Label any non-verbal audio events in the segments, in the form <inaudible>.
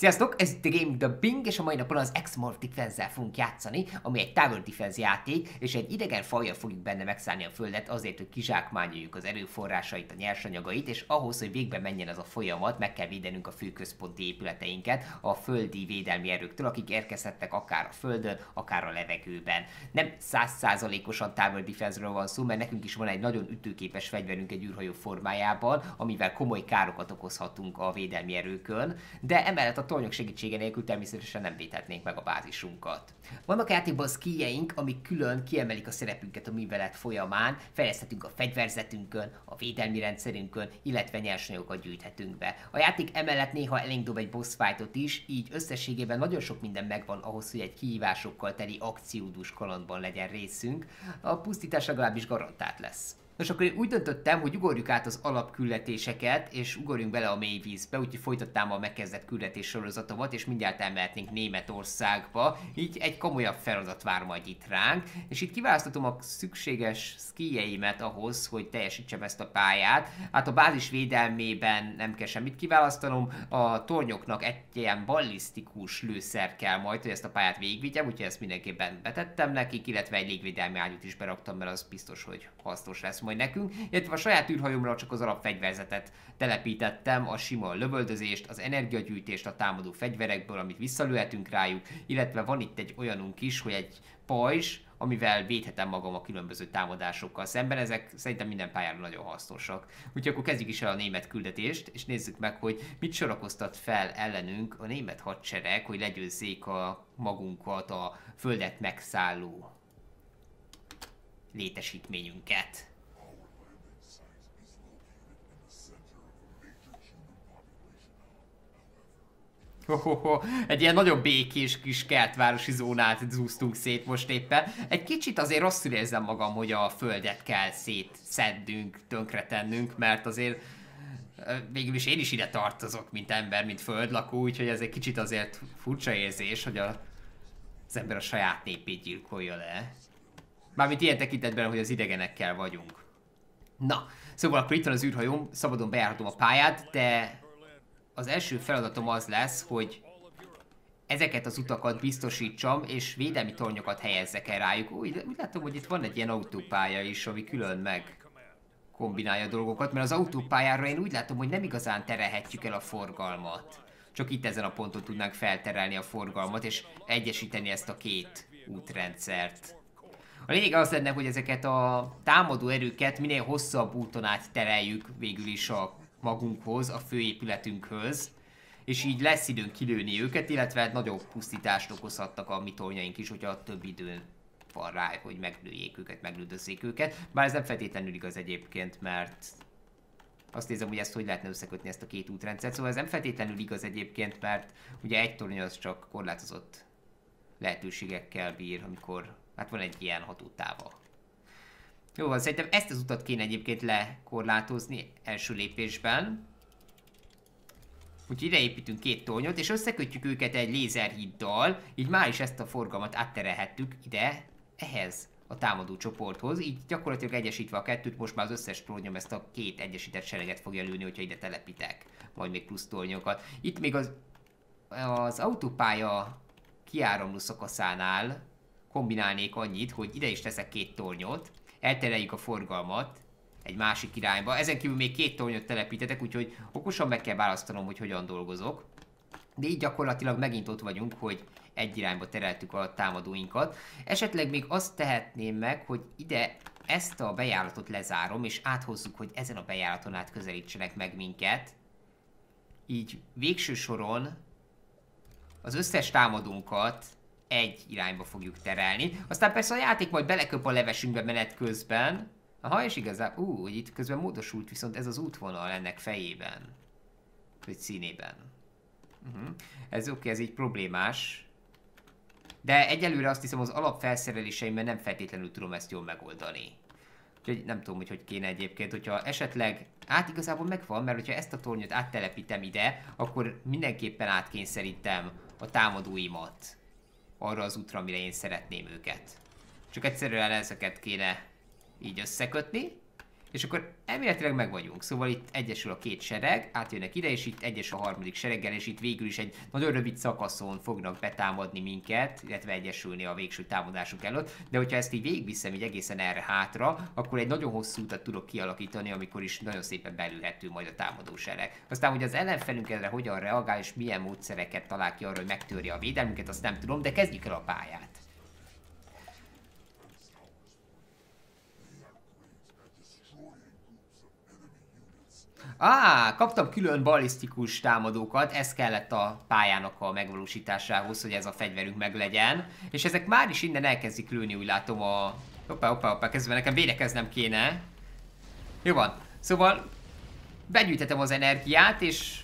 Sziasztok, ez itt a Game The Bing, és a mai napon az X-Morph defense fogunk játszani, ami egy Tower Defense játék, és egy idegen fajjal fogjuk benne megszállni a földet azért, hogy kizsákmányoljuk az erőforrásait, a nyersanyagait, és ahhoz, hogy végbe menjen az a folyamat, meg kell védenünk a főközponti épületeinket a földi védelmi erőktől, akik érkezhettek akár a földön, akár a levegőben. Nem százszázalékosan Tower Defense-ről van szó, mert nekünk is van egy nagyon ütőképes fegyverünk egy űrhajó formájában, amivel komoly károkat okozhatunk a védelmi erőkön, de emellett a tornyok segítsége nélkül természetesen nem védhetnénk meg a bázisunkat. Vannak játékban skilleink, amik külön kiemelik a szerepünket a művelet folyamán, fejleszthetünk a fegyverzetünkön, a védelmi rendszerünkön, illetve nyersanyagokat gyűjthetünk be. A játék emellett néha elénk dob egy boss fightot is, így összességében nagyon sok minden megvan ahhoz, hogy egy kihívásokkal teli akciódús kalandban legyen részünk. A pusztítás legalábbis garantált lesz. Nos, akkor én úgy döntöttem, hogy ugorjuk át az alapküldetéseket, és ugorjunk bele a mélyvízbe, úgyhogy folytattam a megkezdett küldetés sorozatomat, és mindjárt elmehetnénk Németországba, így egy komolyabb feladat vár majd itt ránk, és itt kiválasztatom a szükséges skijeimet ahhoz, hogy teljesítsem ezt a pályát. Hát a bázis védelmében nem kell semmit kiválasztanom, a tornyoknak egy ilyen ballisztikus lőszer kell majd, hogy ezt a pályát végigvigyem, úgyhogy ezt mindenképpen betettem nekik, illetve egy légvédelmi ágyút is beraktam, mert az biztos, hogy hasznos lesz majd nekünk, illetve a saját űrhajómra csak az alapfegyverzetet telepítettem, a sima lövöldözést, az energiagyűjtést a támadó fegyverekből, amit visszalőhetünk rájuk, illetve van itt egy olyanunk is, hogy egy pajzs, amivel védhetem magam a különböző támadásokkal szemben. Ezek szerintem minden pályára nagyon hasznosak. Úgyhogy akkor kezdjük is el a német küldetést, és nézzük meg, hogy mit sorakoztat fel ellenünk a német hadsereg, hogy legyőzzék a magunkat, a földet megszálló létesítményünket. Egy ilyen nagyon békés kis kertvárosi zónát zúztunk szét most éppen. Egy kicsit azért rosszul érzem magam, hogy a földet kell szétszednünk, tönkretennünk, mert azért végül is én is ide tartozok, mint ember, mint földlakó, úgyhogy ez egy kicsit azért furcsa érzés, hogy a, az ember a saját népét gyilkolja le. Mármint ilyen tekintetben, hogy az idegenekkel vagyunk. Na, szóval akkor itt van az űrhajóm, szabadon bejárhatom a pályát, de az első feladatom az lesz, hogy ezeket az utakat biztosítsam, és védelmi tornyokat helyezzek el rájuk. Úgy, úgy látom, hogy itt van egy ilyen autópálya is, ami külön meg kombinálja a dolgokat, mert az autópályára én úgy látom, hogy nem igazán terelhetjük el a forgalmat. Csak itt ezen a ponton tudnánk felterelni a forgalmat, és egyesíteni ezt a két útrendszert. A lényeg az lenne, hogy ezeket a támadó erőket minél hosszabb úton át tereljük végül is a magunkhoz, a főépületünkhöz, és így lesz időn kilőni őket, illetve nagyobb pusztítást okozhatnak a mitornyaink is, hogyha több időn van rá, hogy meglőjék őket, meglődözzék őket. Bár ez nem feltétlenül igaz egyébként, mert azt nézem, hogy ezt hogy lehetne összekötni ezt a két útrendszert. Szóval ez nem feltétlenül igaz egyébként, mert ugye egy torony az csak korlátozott lehetőségekkel bír, amikor hát van egy ilyen hatótáva. Jó van, szerintem ezt az utat kéne egyébként lekorlátozni első lépésben. Úgyhogy ide építünk két tornyot, és összekötjük őket egy lézerhiddal, így már is ezt a forgalmat átterelhettük ide, ehhez a támadó csoporthoz, így gyakorlatilag egyesítve a kettőt, most már az összes tornyom ezt a két egyesített sereget fogja lőni, hogyha ide telepítek, majd még plusz tornyokat. Itt még az, az autópálya kiáramló szakaszánál kombinálnék annyit, hogy ide is teszek két tornyot, eltereljük a forgalmat egy másik irányba. Ezen kívül még két tornyot telepítetek, úgyhogy okosan meg kell választanom, hogy hogyan dolgozok. De így gyakorlatilag megint ott vagyunk, hogy egy irányba tereltük a támadóinkat. Esetleg még azt tehetném meg, hogy ide ezt a bejáratot lezárom, és áthozzuk, hogy ezen a bejáraton át közelítsenek meg minket. Így végső soron az összes támadónkat egy irányba fogjuk terelni. Aztán persze a játék majd beleköp a levesünkbe menet közben. Aha, és igazán, ú, hogy itt közben módosult viszont ez az útvonal ennek fejében. Vagy színében. Uh -huh. Ez oké, okay, ez így problémás. De egyelőre azt hiszem az alapfelszereléseimben nem feltétlenül tudom ezt jól megoldani. Úgyhogy nem tudom, hogy hogy kéne egyébként, hogyha esetleg, át igazából megvan, mert hogyha ezt a tornyot áttelepítem ide, akkor mindenképpen átkényszerítem a támadóimat arra az útra, amire én szeretném őket. Csak egyszerűen ezeket kéne így összekötni, És akkor elméletileg meg vagyunk. Szóval itt egyesül a két sereg, átjönnek ide, és itt egyes a harmadik sereggel, és itt végül is egy nagyon rövid szakaszon fognak betámadni minket, illetve egyesülni a végső támadásunk előtt. De hogyha ezt így végigviszem így egészen erre hátra, akkor egy nagyon hosszú utat tudok kialakítani, amikor is nagyon szépen belülhető majd a támadó sereg. Aztán, hogy az ellenfelünk erre hogyan reagál, és milyen módszereket talál ki arra, hogy megtörje a védelmünket, azt nem tudom, de kezdjük el a pályát. Á, kaptam külön balisztikus támadókat, ez kellett a pályának a megvalósításához, hogy ez a fegyverünk meglegyen. És ezek már is innen elkezdik lőni, úgy látom a... Hoppá, hoppá, hoppá, kezdve nekem védekeznem kéne. Jó van, szóval begyűjtetem az energiát, és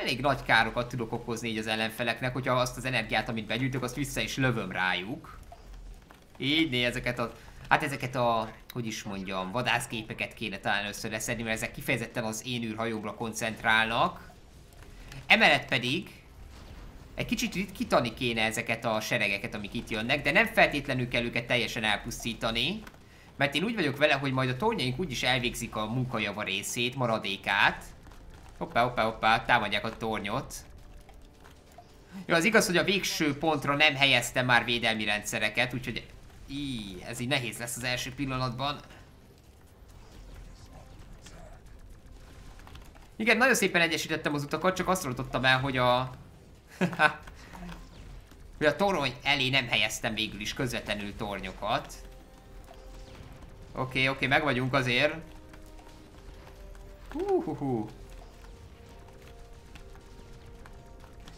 elég nagy károkat tudok okozni így az ellenfeleknek, hogyha azt az energiát, amit begyűjtök, azt vissza is lövöm rájuk. Így né, ezeket a Hát ezeket a, hogy is mondjam, vadászgépeket kéne talán először leszedni, mert ezek kifejezetten az én űrhajómra koncentrálnak. Emellett pedig egy kicsit ritkítani kéne ezeket a seregeket, amik itt jönnek, de nem feltétlenül kell őket teljesen elpusztítani. Mert én úgy vagyok vele, hogy majd a tornyaink úgyis elvégzik a munkajava részét, maradékát. Hoppá, hoppá, hoppá, támadják a tornyot. Jó, az igaz, hogy a végső pontra nem helyeztem már védelmi rendszereket, úgyhogy Í, ez így nehéz lesz az első pillanatban. Igen, nagyon szépen egyesítettem az utakat, csak azt rontottam el, hogy a... <laughs> hogy a torony elé nem helyeztem végül is közvetlenül tornyokat. Oké, okay, oké, okay, meg vagyunk azért. Hú, hú, hú.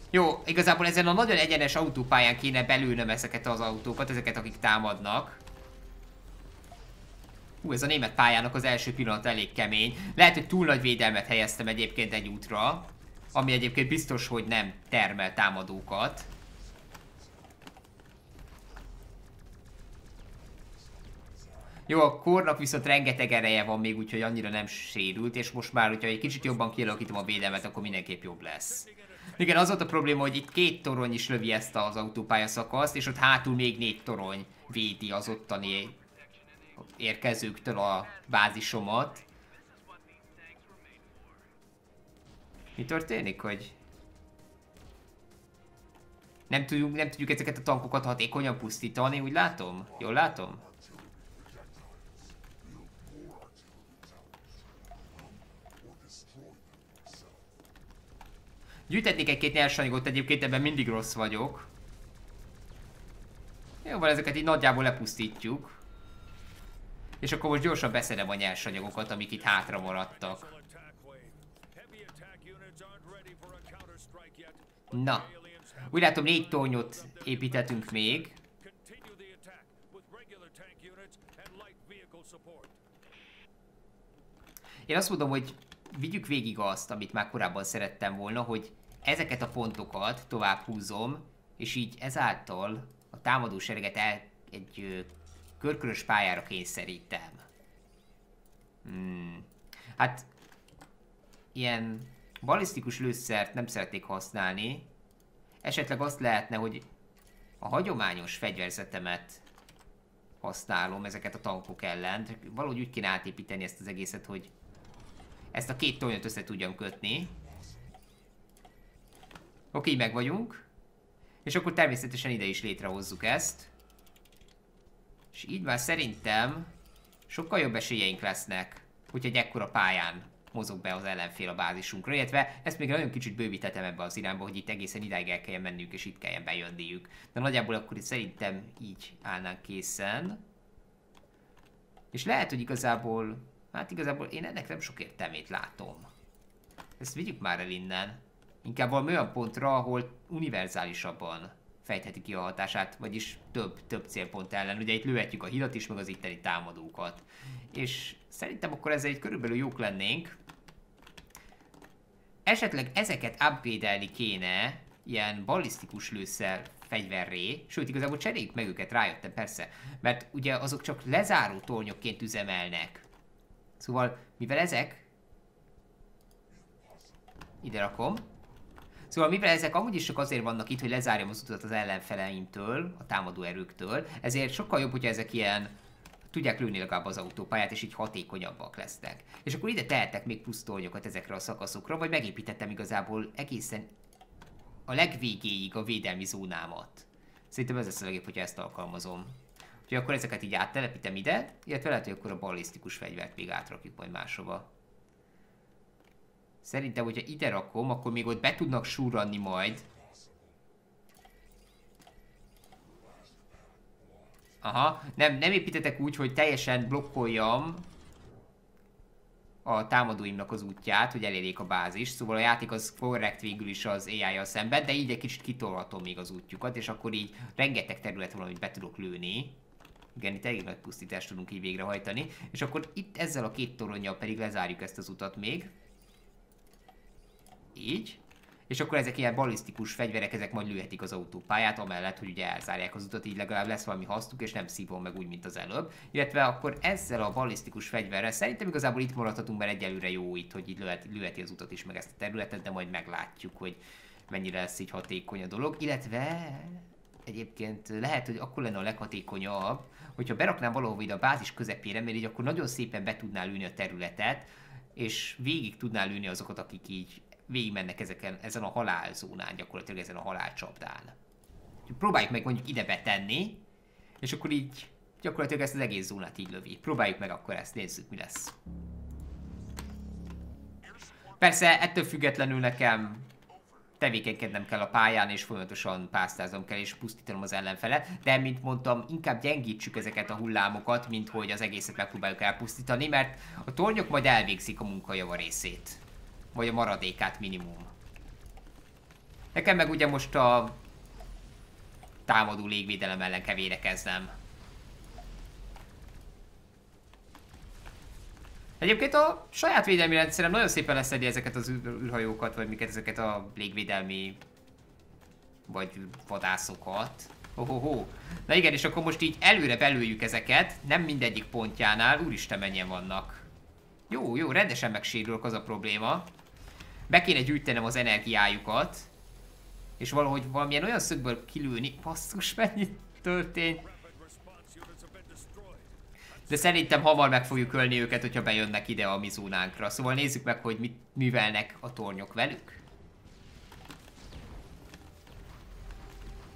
Jó, igazából ezen a nagyon egyenes autópályán kéne belülnöm ezeket az autókat, ezeket akik támadnak. Hú, ez a német pályának az első pillanat elég kemény. Lehet, hogy túl nagy védelmet helyeztem egyébként egy útra. Ami egyébként biztos, hogy nem termel támadókat. Jó, a kornak viszont rengeteg ereje van még, úgyhogy annyira nem sérült, és most már, hogyha egy kicsit jobban kialakítom a védelmet, akkor mindenképp jobb lesz. Igen, az volt a probléma, hogy itt két torony is lövi ezt az autópálya és ott hátul még négy torony védi az ottani érkezőktől a bázisomat. Mi történik, hogy... Nem tudjuk, nem tudjuk ezeket a tankokat hatékonyan pusztítani, úgy látom? Jól látom? Gyűjtetnék egy-két nyersanyagot, egyébként ebben mindig rossz vagyok. Jó, van ezeket így nagyjából lepusztítjuk. És akkor most gyorsan beszedem a nyersanyagokat, amik itt hátra maradtak. Na. Úgy látom négy tornyot építettünk még. Én azt mondom, hogy vigyük végig azt, amit már korábban szerettem volna, hogy ezeket a pontokat tovább húzom, és így ezáltal a támadó sereget el egy ö, körkörös pályára kényszerítem. Hmm. Hát ilyen balisztikus lőszert nem szeretnék használni. Esetleg azt lehetne, hogy a hagyományos fegyverzetemet használom ezeket a tankok ellen. Valahogy úgy kéne átépíteni ezt az egészet, hogy ezt a két tornyot össze tudjam kötni. Oké, meg vagyunk. És akkor természetesen ide is létrehozzuk ezt. És így már szerintem sokkal jobb esélyeink lesznek, hogyha egy ekkora pályán mozog be az ellenfél a bázisunkra, illetve ezt még nagyon kicsit bővítettem ebbe az irányba, hogy itt egészen idáig el kelljen mennünk, és itt kelljen bejönniük. De nagyjából akkor itt szerintem így állnánk készen. És lehet, hogy igazából Hát igazából én ennek nem sok értelmét látom. Ezt vigyük már el innen. Inkább valami olyan pontra, ahol univerzálisabban fejtheti ki a hatását, vagyis több, több célpont ellen. Ugye itt lőhetjük a hidat is, meg az itteni támadókat. És szerintem akkor ezzel egy körülbelül jók lennénk. Esetleg ezeket upgrade kéne ilyen ballisztikus lőszer fegyverré, sőt igazából cseréljük meg őket, rájöttem persze, mert ugye azok csak lezáró tornyokként üzemelnek. Szóval, mivel ezek... Ide rakom. Szóval mivel ezek amúgy is csak azért vannak itt, hogy lezárjam az utat az ellenfeleimtől, a támadó erőktől, ezért sokkal jobb, hogyha ezek ilyen tudják lőni legalább az autópályát, és így hatékonyabbak lesznek. És akkor ide tehetek még plusz tornyokat ezekre a szakaszokra, vagy megépítettem igazából egészen a legvégéig a védelmi zónámat. Szerintem ez lesz a legjobb, hogyha ezt alkalmazom. Úgyhogy akkor ezeket így áttelepítem ide, illetve lehet, hogy akkor a ballisztikus fegyvert még átrakjuk majd máshova. Szerintem, hogyha ide rakom, akkor még ott be tudnak surranni majd. Aha, nem, nem építetek úgy, hogy teljesen blokkoljam a támadóimnak az útját, hogy elérjék a bázis. Szóval a játék az korrekt végül is az AI-jal szemben, de így egy kicsit kitolhatom még az útjukat, és akkor így rengeteg terület van, amit be tudok lőni. Igen, itt elég nagy pusztítást tudunk így végrehajtani. És akkor itt ezzel a két toronnyal pedig lezárjuk ezt az utat még. Így. És akkor ezek ilyen balisztikus fegyverek, ezek majd lőhetik az autópályát, amellett, hogy ugye elzárják az utat, így legalább lesz valami hasztuk, és nem szívom meg úgy, mint az előbb. Illetve akkor ezzel a balisztikus fegyverrel szerintem igazából itt maradhatunk, mert egyelőre jó itt, hogy így lőheti, lőheti az utat is, meg ezt a területet, de majd meglátjuk, hogy mennyire lesz így hatékony a dolog. Illetve egyébként lehet, hogy akkor lenne a leghatékonyabb, hogyha beraknám valahova ide a bázis közepére, mert így akkor nagyon szépen be tudnál ülni a területet, és végig tudnál ülni azokat, akik így végigmennek ezeken, ezen a halálzónán, gyakorlatilag ezen a halálcsapdán. Próbáljuk meg mondjuk ide betenni, és akkor így gyakorlatilag ezt az egész zónát így lövi. Próbáljuk meg akkor ezt, nézzük mi lesz. Persze ettől függetlenül nekem tevékenykednem kell a pályán, és folyamatosan pásztáznom kell, és pusztítanom az ellenfele. De, mint mondtam, inkább gyengítsük ezeket a hullámokat, mint hogy az egészet megpróbáljuk elpusztítani, mert a tornyok majd elvégzik a munkajava részét. Vagy a maradékát minimum. Nekem meg ugye most a támadó légvédelem ellen kell védekeznem. Egyébként a saját védelmi rendszerem nagyon szépen leszedi ezeket az űrhajókat, vagy miket ezeket a légvédelmi vagy vadászokat. Ohoho. Na igen, és akkor most így előre belőjük ezeket, nem mindegyik pontjánál, úristen mennyien vannak. Jó, jó, rendesen megsérülök az a probléma. Be kéne gyűjtenem az energiájukat. És valahogy valamilyen olyan szögből kilőni. Basszus, mennyit történt. De szerintem hamar meg fogjuk ölni őket, hogyha bejönnek ide a mi zónánkra. Szóval nézzük meg, hogy mit művelnek a tornyok velük.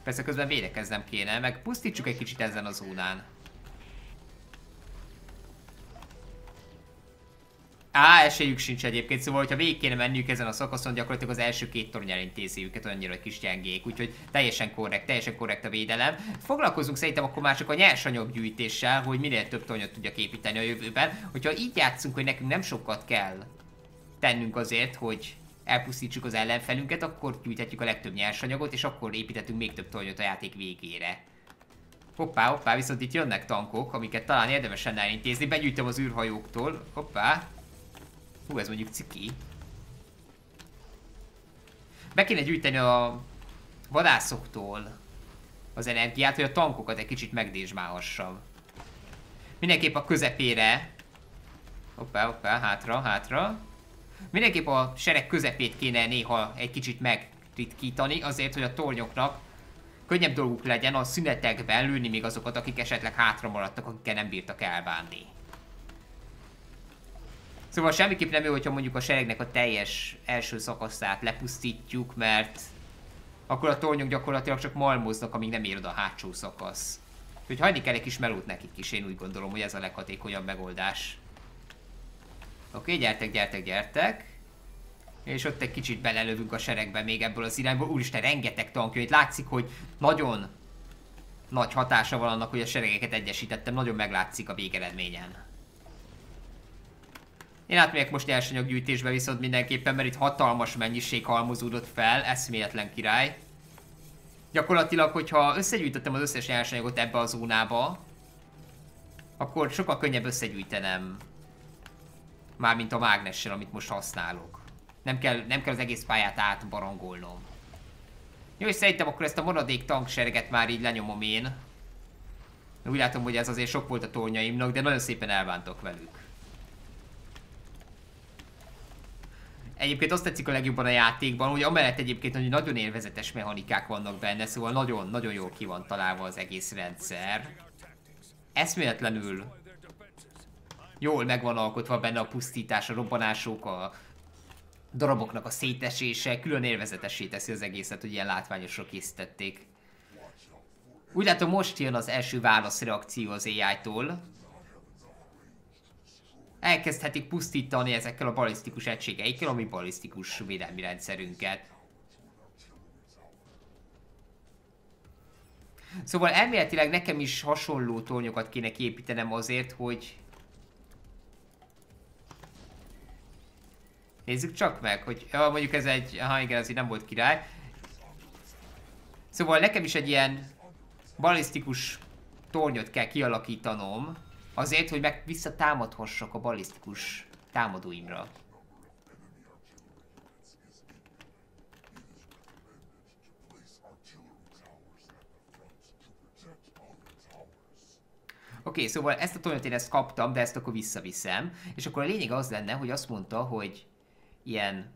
Persze közben védekeznem kéne, meg pusztítsuk egy kicsit ezen a zónán. Á, esélyük sincs egyébként, szóval, hogyha végig kéne menniük ezen a szakaszon, gyakorlatilag az első két torny elintézi őket, annyira kis gyengék, úgyhogy teljesen korrekt, teljesen korrekt a védelem. Foglalkozunk szerintem akkor már csak a nyersanyaggyűjtéssel, hogy minél több tornyot tudjak építeni a jövőben. Hogyha így játszunk, hogy nekünk nem sokat kell tennünk azért, hogy elpusztítsuk az ellenfelünket, akkor gyűjthetjük a legtöbb nyersanyagot, és akkor építettünk még több tornyot a játék végére. Hoppá, hoppá, viszont itt jönnek tankok, amiket talán érdemes lenne elintézni. Begyűjtöm az űrhajóktól. Hoppá, Hú, ez mondjuk ciki. Be kéne gyűjteni a vadászoktól az energiát, hogy a tankokat egy kicsit megdésmálhassam. Mindenképp a közepére. Hoppá, hoppá, hátra, hátra. Mindenképp a sereg közepét kéne néha egy kicsit megritkítani, azért, hogy a tornyoknak könnyebb dolguk legyen a szünetekben lőni még azokat, akik esetleg hátra maradtak, akikkel nem bírtak elbánni. Szóval semmiképp nem jó, hogyha mondjuk a seregnek a teljes első szakaszát lepusztítjuk, mert akkor a tornyok gyakorlatilag csak malmoznak, amíg nem ér oda a hátsó szakasz. Úgyhogy hagyni kell egy kis melót nekik is, én úgy gondolom, hogy ez a leghatékonyabb megoldás. Oké, gyertek, gyertek, gyertek. És ott egy kicsit belelövünk a seregbe még ebből az irányból. Úristen, rengeteg tank jön. Itt látszik, hogy nagyon nagy hatása van annak, hogy a seregeket egyesítettem. Nagyon meglátszik a végeredményen. Én átmegyek most nyersanyaggyűjtésbe viszont mindenképpen, mert itt hatalmas mennyiség halmozódott fel, eszméletlen király. Gyakorlatilag, hogyha összegyűjtöttem az összes nyersanyagot ebbe a zónába, akkor sokkal könnyebb összegyűjtenem. Mármint a mágnessel, amit most használok. Nem kell, nem kell az egész pályát átbarangolnom. Jó, és szerintem akkor ezt a maradék tanksereget már így lenyomom én. Úgy látom, hogy ez azért sok volt a tornyaimnak, de nagyon szépen elbántok velük. Egyébként azt tetszik a legjobban a játékban, hogy amellett egyébként hogy nagyon élvezetes mechanikák vannak benne, szóval nagyon-nagyon jól ki van találva az egész rendszer. Eszméletlenül jól meg van alkotva benne a pusztítás, a robbanások, a daraboknak a szétesése, külön élvezetessé teszi az egészet, hogy ilyen látványosra készítették. Úgy látom most jön az első válaszreakció az AI-tól. Elkezdhetik pusztítani ezekkel a balisztikus egységeikkel, ami balisztikus védelmi rendszerünket. Szóval elméletileg nekem is hasonló tornyokat kéne kiépítenem azért, hogy... Nézzük csak meg, hogy ja, mondjuk ez egy... Aha, igen, így nem volt király. Szóval nekem is egy ilyen balisztikus tornyot kell kialakítanom, azért, hogy meg visszatámadhassak a balisztikus támadóimra. Oké, okay, szóval ezt a tornyot én ezt kaptam, de ezt akkor visszaviszem. És akkor a lényeg az lenne, hogy azt mondta, hogy ilyen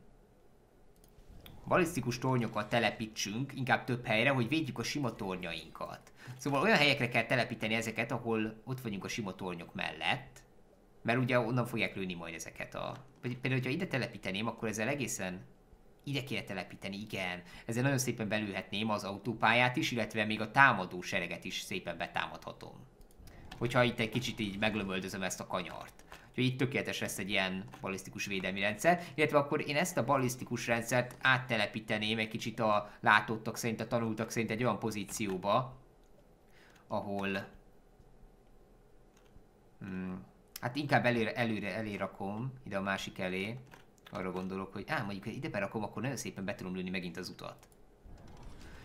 balisztikus tornyokat telepítsünk, inkább több helyre, hogy védjük a sima tornyainkat. Szóval olyan helyekre kell telepíteni ezeket, ahol ott vagyunk a sima tornyok mellett, mert ugye onnan fogják lőni majd ezeket a... Például, hogyha ide telepíteném, akkor ezzel egészen ide kéne telepíteni, igen. Ezzel nagyon szépen belülhetném az autópályát is, illetve még a támadó sereget is szépen betámadhatom hogyha itt egy kicsit így meglövöldözöm ezt a kanyart. Úgyhogy itt tökéletes lesz egy ilyen balisztikus védelmi rendszer, illetve akkor én ezt a balisztikus rendszert áttelepíteném egy kicsit a látottak szerint, a tanultak szerint egy olyan pozícióba, ahol hmm, hát inkább előre, előre elérakom, ide a másik elé, arra gondolok, hogy á, mondjuk, ide berakom, akkor nagyon szépen be tudom lőni megint az utat.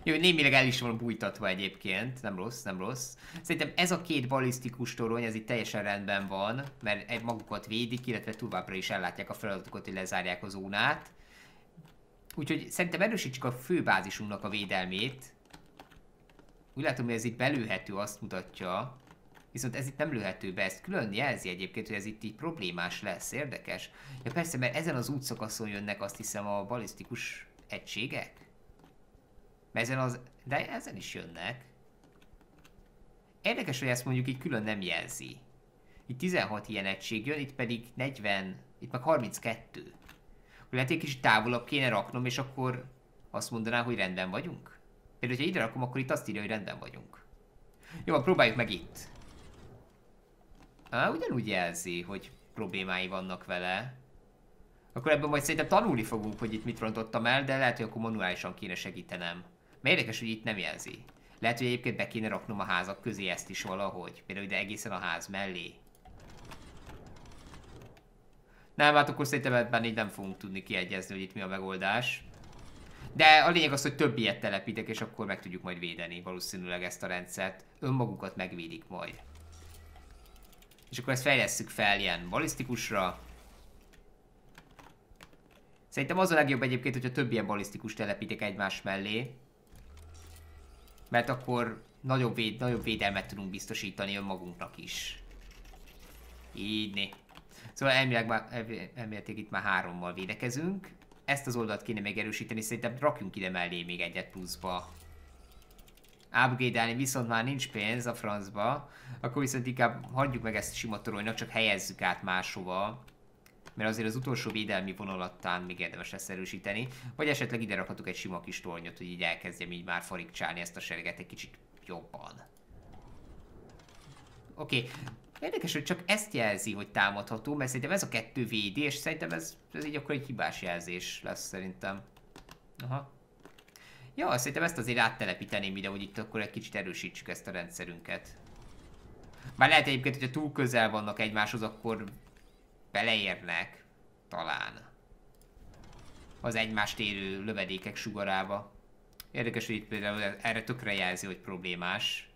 Jó, némileg el is van bújtatva egyébként, nem rossz, nem rossz. Szerintem ez a két balisztikus torony, ez itt teljesen rendben van, mert egy magukat védik, illetve továbbra is ellátják a feladatokat, hogy lezárják a zónát. Úgyhogy szerintem erősítsük a főbázisunknak a védelmét. Úgy látom, hogy ez itt belőhető, azt mutatja. Viszont ez itt nem lőhető be, ezt külön jelzi egyébként, hogy ez itt így problémás lesz, érdekes. Ja persze, mert ezen az útszakaszon jönnek azt hiszem a balisztikus egységek. Mert ezen az... De ezen is jönnek. Érdekes, hogy ezt mondjuk így külön nem jelzi. Itt 16 ilyen egység jön, itt pedig 40, itt meg 32. Hogy lehet, egy kicsit távolabb kéne raknom, és akkor azt mondaná, hogy rendben vagyunk? Például, hogyha ide rakom, akkor itt azt írja, hogy rendben vagyunk. Jó, próbáljuk meg itt. Á, ugyanúgy jelzi, hogy problémái vannak vele. Akkor ebből majd szerintem tanulni fogunk, hogy itt mit rontottam el, de lehet, hogy akkor manuálisan kéne segítenem. Mert érdekes, hogy itt nem jelzi. Lehet, hogy egyébként be kéne raknom a házak közé ezt is valahogy. Például ide egészen a ház mellé. Nem, hát akkor szerintem ebben így nem fogunk tudni kiegyezni, hogy itt mi a megoldás. De a lényeg az, hogy több ilyet telepítek, és akkor meg tudjuk majd védeni valószínűleg ezt a rendszert. Önmagukat megvédik majd. És akkor ezt fejlesszük fel ilyen balisztikusra. Szerintem az a legjobb egyébként, hogyha több ilyen balisztikus telepítek egymás mellé. Mert akkor nagyobb, véd, nagyobb védelmet tudunk biztosítani önmagunknak is. Így né. Szóval elméletileg itt már hárommal védekezünk. Ezt az oldalt kéne megerősíteni, szerintem rakjunk ide mellé még egyet pluszba. upgrade viszont már nincs pénz a francba, akkor viszont inkább hagyjuk meg ezt sima toronynak, csak helyezzük át máshova mert azért az utolsó védelmi vonalattán még érdemes lesz erősíteni, vagy esetleg ide rakhatok egy sima kis tornyot, hogy így elkezdjem így már farigcsálni ezt a sereget egy kicsit jobban. Oké, okay. Érdekes, hogy csak ezt jelzi, hogy támadható, mert szerintem ez a kettő védi, és szerintem ez, ez így akkor egy hibás jelzés lesz szerintem. Aha. Ja, szerintem ezt azért áttelepíteném ide, hogy itt akkor egy kicsit erősítsük ezt a rendszerünket. Már lehet egyébként, hogyha túl közel vannak egymáshoz, akkor beleérnek, talán, az egymást érő lövedékek sugarába. Érdekes, hogy itt például erre tökre jelzi, hogy problémás.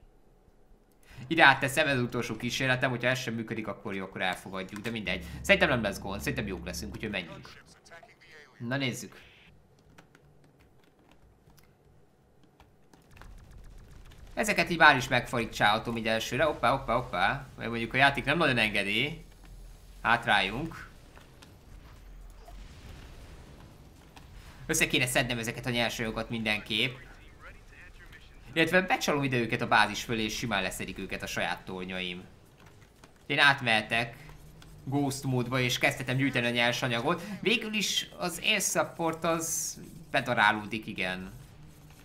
Ide átteszem, ez az utolsó kísérletem, hogyha ez sem működik, akkor jó, akkor elfogadjuk, de mindegy. Szerintem nem lesz gond, szerintem jók leszünk, úgyhogy menjünk. Na nézzük. Ezeket így már is megfarigcsálhatom így elsőre. Hoppá, hoppá, hoppá. Mert mondjuk a játék nem nagyon engedi. Hátráljunk. Össze kéne szednem ezeket a nyersanyagokat mindenképp. Illetve becsalom ide őket a bázis fölé, és simán leszedik őket a saját tornyaim. Én átmehetek Ghost módba, és kezdhetem gyűjteni a nyersanyagot. Végül is az air support az bedarálódik, igen.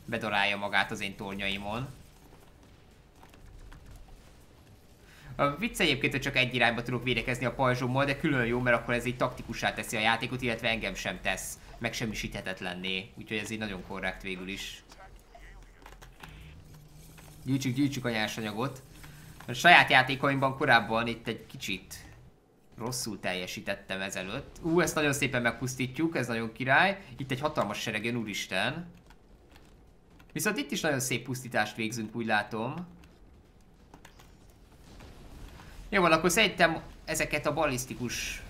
Bedarálja magát az én tornyaimon. A vicc egyébként, hogy csak egy irányba tudok védekezni a pajzsommal, de külön jó, mert akkor ez egy taktikussá teszi a játékot, illetve engem sem tesz megsemmisíthetetlenné. Úgyhogy ez így nagyon korrekt végül is. Gyűjtsük, gyűjtsük a nyersanyagot. A saját játékaimban korábban itt egy kicsit rosszul teljesítettem ezelőtt. Ú, ezt nagyon szépen megpusztítjuk, ez nagyon király. Itt egy hatalmas sereg jön, úristen. Viszont itt is nagyon szép pusztítást végzünk, úgy látom. Jó van, akkor szerintem ezeket a balisztikus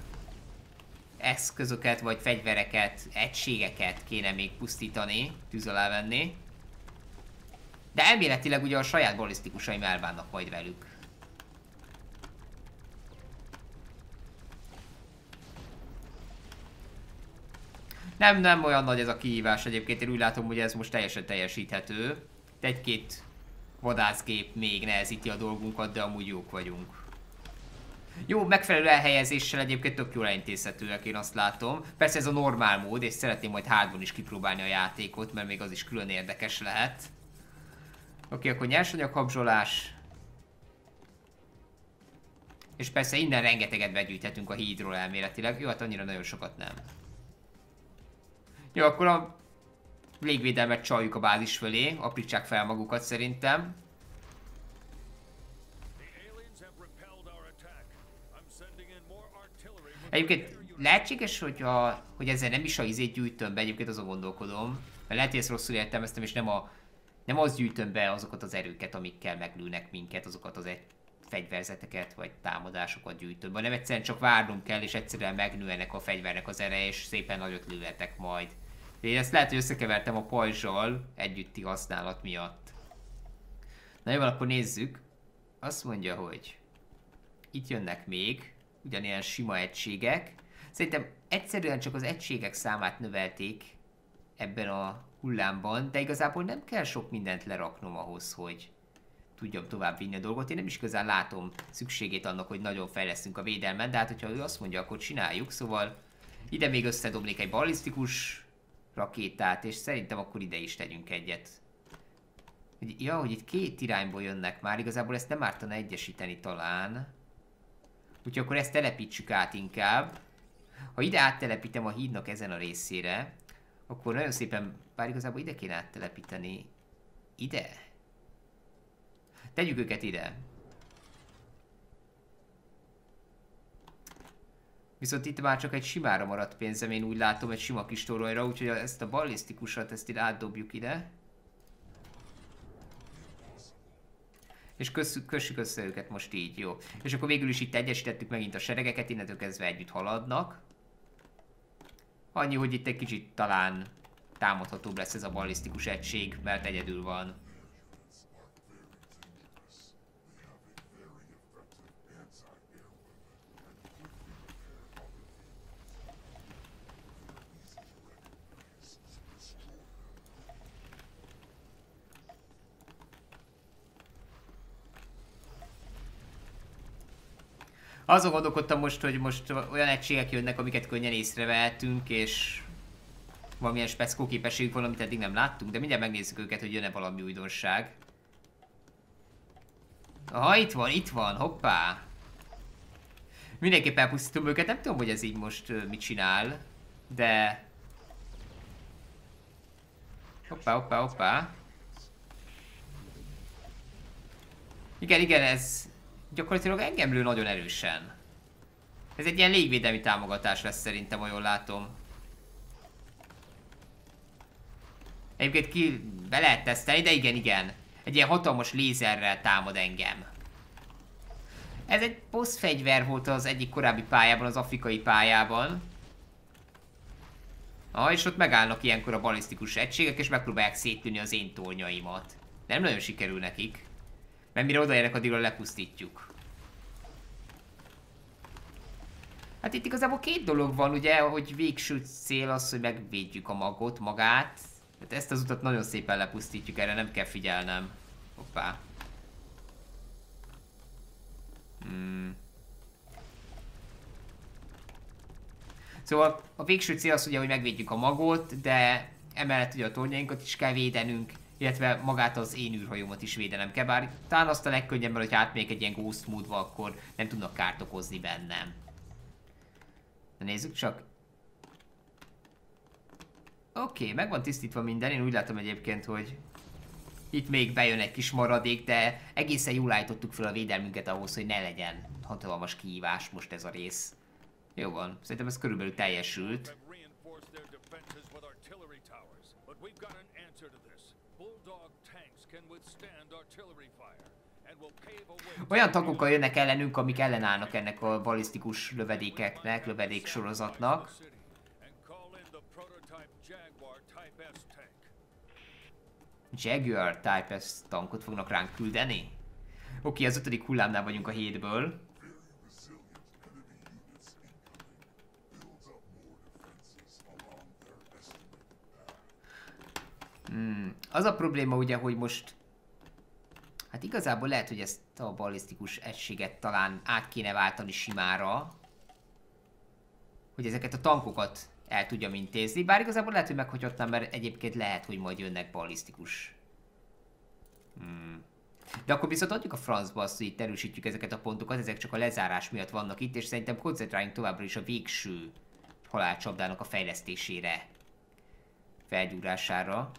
eszközöket, vagy fegyvereket, egységeket kéne még pusztítani, tűz alá venni. De elméletileg ugye a saját balisztikusaim elbánnak majd velük. Nem, nem olyan nagy ez a kihívás egyébként, én úgy látom, hogy ez most teljesen teljesíthető. Egy-két vadászgép még nehezíti a dolgunkat, de amúgy jók vagyunk. Jó, megfelelő elhelyezéssel egyébként tök jól elintézhetőek, én azt látom. Persze ez a normál mód, és szeretném majd hardban is kipróbálni a játékot, mert még az is külön érdekes lehet. Oké, akkor nyersanyag habzsolás. És persze innen rengeteget begyűjthetünk a hídról elméletileg. Jó, hát annyira nagyon sokat nem. Jó, akkor a légvédelmet csaljuk a bázis fölé, aprítsák fel magukat szerintem. Egyébként lehetséges, hogy, a, hogy ezzel nem is a izét gyűjtöm be, egyébként azon gondolkodom. Mert lehet, hogy ezt rosszul értelmeztem, és nem, a, nem az gyűjtöm be azokat az erőket, amikkel meglőnek minket, azokat az egy fegyverzeteket, vagy támadásokat gyűjtöm, hanem egyszerűen csak várnunk kell, és egyszerűen megnőnek a fegyvernek az ereje, és szépen nagyot lőhetek majd. Én ezt lehet, hogy összekevertem a pajzsal együtti használat miatt. Na jó, akkor nézzük. Azt mondja, hogy itt jönnek még ugyanilyen sima egységek. Szerintem egyszerűen csak az egységek számát növelték ebben a hullámban, de igazából nem kell sok mindent leraknom ahhoz, hogy tudjam tovább vinni a dolgot. Én nem is igazán látom szükségét annak, hogy nagyon fejlesztünk a védelmen, de hát hogyha ő azt mondja, akkor csináljuk, szóval ide még összedobnék egy ballisztikus rakétát, és szerintem akkor ide is tegyünk egyet. Ja, hogy itt két irányból jönnek már, igazából ezt nem ártana egyesíteni talán. Úgyhogy akkor ezt telepítsük át inkább. Ha ide áttelepítem a hídnak ezen a részére, akkor nagyon szépen, bár igazából ide kéne áttelepíteni. Ide? Tegyük őket ide. Viszont itt már csak egy simára maradt pénzem, én úgy látom, egy sima kis toronyra, úgyhogy ezt a ballisztikusat, ezt ide átdobjuk ide. és kössük, kössük össze őket most így, jó. És akkor végül is itt egyesítettük megint a seregeket, innentől kezdve együtt haladnak. Annyi, hogy itt egy kicsit talán támadhatóbb lesz ez a ballisztikus egység, mert egyedül van. Azon gondolkodtam most, hogy most olyan egységek jönnek, amiket könnyen észrevehetünk, és valamilyen speckó képességük van, amit eddig nem láttunk, de mindjárt megnézzük őket, hogy jön-e valami újdonság. Aha, itt van, itt van, hoppá! Mindenképp elpusztítom őket, nem tudom, hogy ez így most mit csinál, de... Hoppá, hoppá, hoppá. Igen, igen, ez gyakorlatilag engem lő nagyon erősen. Ez egy ilyen légvédelmi támogatás lesz szerintem, jól látom. Egyébként ki be lehet tesztelni, de igen, igen. Egy ilyen hatalmas lézerrel támad engem. Ez egy boss fegyver volt az egyik korábbi pályában, az afrikai pályában. Ah, és ott megállnak ilyenkor a balisztikus egységek, és megpróbálják szétlőni az én tornyaimat. Nem nagyon sikerül nekik. Mert mire odaérnek, addigra lepusztítjuk. Hát itt igazából két dolog van, ugye, hogy végső cél az, hogy megvédjük a magot, magát. Hát ezt az utat nagyon szépen lepusztítjuk, erre nem kell figyelnem. Hoppá. Hmm. Szóval a végső cél az ugye, hogy megvédjük a magot, de emellett ugye a tornyainkat is kell védenünk, illetve magát az én űrhajómat is védenem kell, bár talán azt a legkönnyebb, hogy átmegyek egy ilyen ghost módba, akkor nem tudnak kárt okozni bennem. Na nézzük csak. Oké, okay, meg van tisztítva minden, én úgy látom egyébként, hogy itt még bejön egy kis maradék, de egészen jól állítottuk fel a védelmünket ahhoz, hogy ne legyen hatalmas kihívás most ez a rész. Jó van, szerintem ez körülbelül teljesült. Olyan tankokkal jönnek ellenünk, amik ellenállnak ennek a balisztikus lövedékeknek, lövedék sorozatnak. Jaguar Type S tankot fognak ránk küldeni? Oké, az ötödik hullámnál vagyunk a hétből. Hmm. Az a probléma ugye, hogy most Hát igazából lehet, hogy ezt a ballisztikus egységet talán át kéne váltani simára. Hogy ezeket a tankokat el tudjam intézni. Bár igazából lehet, hogy meghagyhatnám, mert egyébként lehet, hogy majd jönnek ballisztikus. Hmm. De akkor viszont adjuk a francba azt, hogy itt erősítjük ezeket a pontokat, ezek csak a lezárás miatt vannak itt, és szerintem koncentráljunk továbbra is a végső halálcsapdának a fejlesztésére, felgyúrására.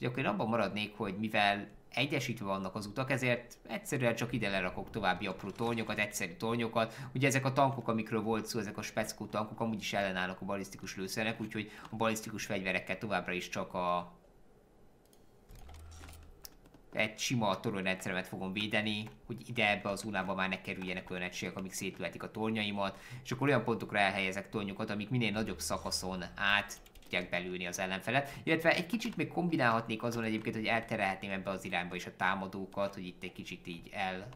Én abban maradnék, hogy mivel egyesítve vannak az utak, ezért egyszerűen csak ide lerakok további apró tornyokat, egyszerű tornyokat. Ugye ezek a tankok, amikről volt szó, ezek a speckó tankok amúgy is ellenállnak a balisztikus lőszernek, úgyhogy a balisztikus fegyverekkel továbbra is csak a egy sima toronyrendszeremet fogom védeni, hogy ide ebbe az zónába már ne kerüljenek olyan egységek, amik szétlőhetik a tornyaimat, és akkor olyan pontokra elhelyezek tornyokat, amik minél nagyobb szakaszon át tudják belülni az ellenfelet. Illetve egy kicsit még kombinálhatnék azon egyébként, hogy elterelhetném ebbe az irányba is a támadókat, hogy itt egy kicsit így el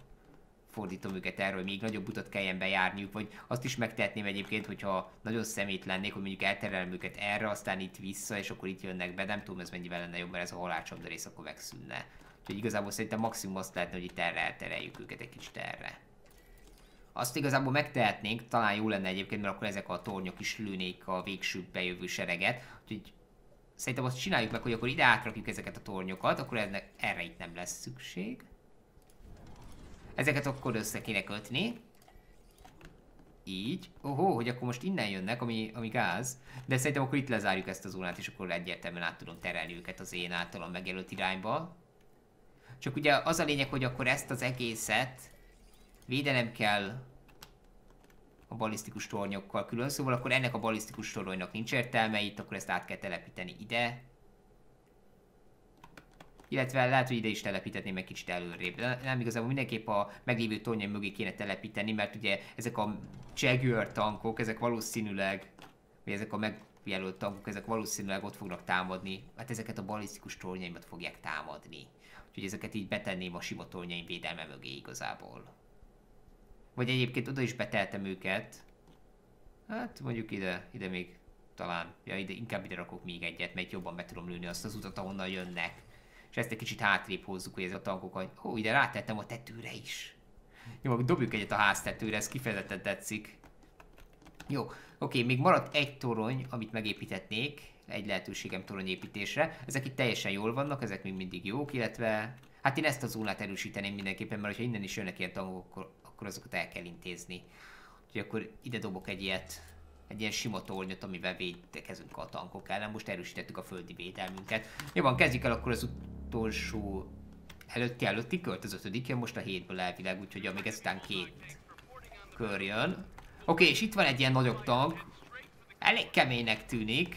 fordítom őket erről, hogy még nagyobb utat kelljen bejárniuk, vagy azt is megtehetném egyébként, hogyha nagyon szemét lennék, hogy mondjuk elterelem őket erre, aztán itt vissza, és akkor itt jönnek be, nem tudom ez mennyivel lenne jobb, mert ez a halálcsapda rész akkor megszűnne. Úgyhogy igazából szerintem maximum azt lehetne, hogy itt erre eltereljük őket egy kicsit erre. Azt igazából megtehetnénk, talán jó lenne egyébként, mert akkor ezek a tornyok is lőnék a végső bejövő sereget. Úgyhogy szerintem azt csináljuk meg, hogy akkor ide átrakjuk ezeket a tornyokat, akkor ennek, erre itt nem lesz szükség. Ezeket akkor össze kéne kötni. Így. Ohó, hogy akkor most innen jönnek, ami, ami gáz. De szerintem akkor itt lezárjuk ezt a zónát, és akkor egyértelműen át tudom terelni őket az én általam megjelölt irányba. Csak ugye az a lényeg, hogy akkor ezt az egészet védenem kell a balisztikus tornyokkal külön, szóval akkor ennek a balisztikus toronynak nincs értelme itt, akkor ezt át kell telepíteni ide. Illetve lehet, hogy ide is telepítetném egy kicsit előrébb. De nem igazából mindenképp a meglévő tornyai mögé kéne telepíteni, mert ugye ezek a Jaguar tankok, ezek valószínűleg, vagy ezek a megjelölt tankok, ezek valószínűleg ott fognak támadni. Hát ezeket a balisztikus tornyaimat fogják támadni. Úgyhogy ezeket így betenném a sima tornyaim védelme mögé igazából. Vagy egyébként oda is beteltem őket. Hát mondjuk ide, ide még talán, ja ide, inkább ide rakok még egyet, mert jobban be tudom lőni azt az utat, ahonnan jönnek. És ezt egy kicsit hátrébb hozzuk, hogy ez a tankokat. Ó, ide rátettem a tetőre is. Jó, dobjuk egyet a háztetőre, ez kifejezetten tetszik. Jó, oké, még maradt egy torony, amit megépítetnék, egy lehetőségem toronyépítésre. Ezek itt teljesen jól vannak, ezek még mindig jók, illetve hát én ezt a zónát erősíteném mindenképpen, mert ha innen is jönnek ilyen tankok, akkor akkor azokat el kell intézni. Úgyhogy akkor ide dobok egy ilyet, egy ilyen sima tornyot, amivel védekezünk a tankok ellen. Most erősítettük a földi védelmünket. Jó van, kezdjük el akkor az utolsó előtti előtti kört, az ötödik jön most a hétből elvileg, úgyhogy amíg ezután két kör jön. Oké, és itt van egy ilyen nagyobb tank. Elég keménynek tűnik.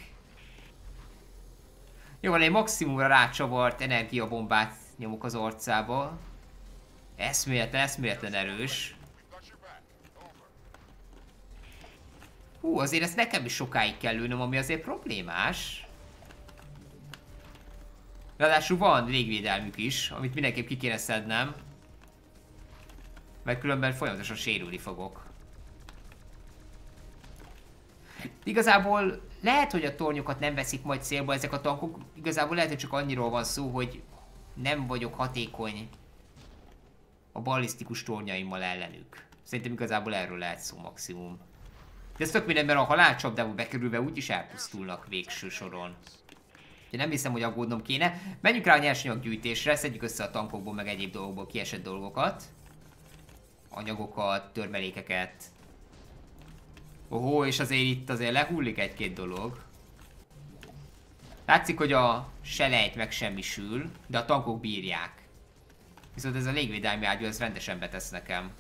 Jó van, egy maximumra rácsavart energiabombát nyomok az orcába. Eszméletlen, eszméletlen erős. Hú, azért ezt nekem is sokáig kell lőnöm, ami azért problémás. Ráadásul van légvédelmük is, amit mindenképp ki kéne szednem. Mert különben folyamatosan sérülni fogok. Igazából lehet, hogy a tornyokat nem veszik majd célba ezek a tankok. Igazából lehet, hogy csak annyiról van szó, hogy nem vagyok hatékony a ballisztikus tornyaimmal ellenük. Szerintem igazából erről lehet szó maximum. De ez tök minden, mert a halálcsapdába bekerülve úgyis elpusztulnak végső soron. Úgyhogy nem hiszem, hogy aggódnom kéne. Menjünk rá a nyersanyaggyűjtésre, szedjük össze a tankokból, meg egyéb dolgokból kiesett dolgokat. Anyagokat, törmelékeket. Ohó, és azért itt azért lehullik egy-két dolog. Látszik, hogy a selejt megsemmisül, de a tankok bírják. Viszont ez a légvédelmi ágyú, ez rendesen betesz nekem.